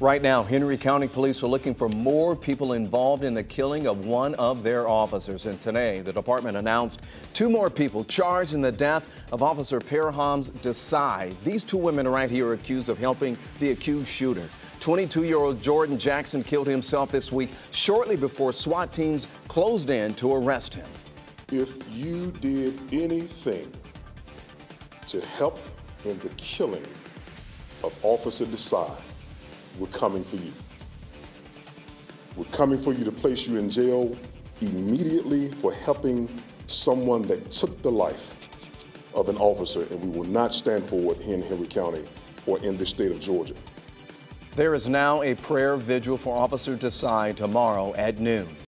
Right now, Henry County Police are looking for more people involved in the killing of one of their officers. And today, the department announced two more people charged in the death of Officer Paramhans Desai. These two women right here are accused of helping the accused shooter. 22-year-old Jordan Jackson killed himself this week shortly before SWAT teams closed in to arrest him. If you did anything to help in the killing of Officer Desai, we're coming for you. We're coming for you to place you in jail immediately for helping someone that took the life of an officer, and we will not stand for it here in Henry County or in the state of Georgia. There is now a prayer vigil for Officer Desai tomorrow at noon.